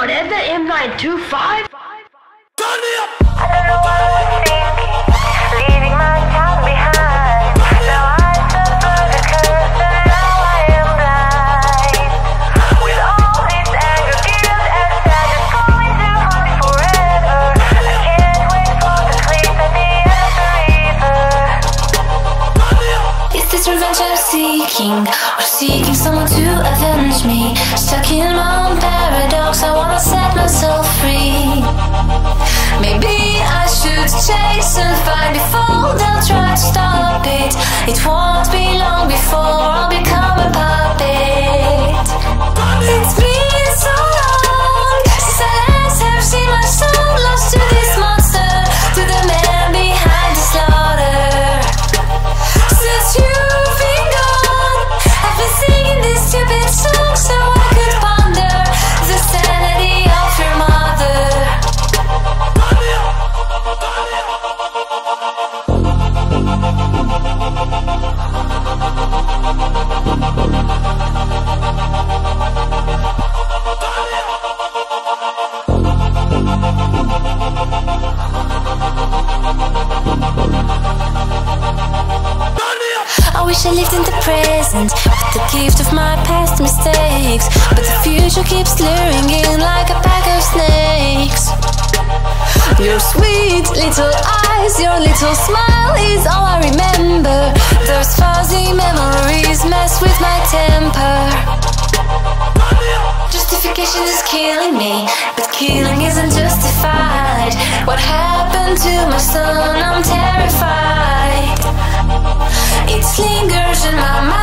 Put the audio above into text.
but is the M925? I don't know what I was thinking, leaving my town behind. Now I suffer the curse and now I am blind. With all this anger, guilt, and sadness going to haunt me forever. I can't wait for the sleep and the end Is this revenge I'm seeking? Or seeking someone to avenge me? It. Won't be long before I'll become wish I lived in the present with the gift of my past mistakes. But the future keeps luring in like a pack of snakes. Your sweet little eyes, your little smile is all I remember. Memories mess with my temper. Justification is killing me, but killing isn't justified. What happened to my son? I'm terrified. It lingers in my mind,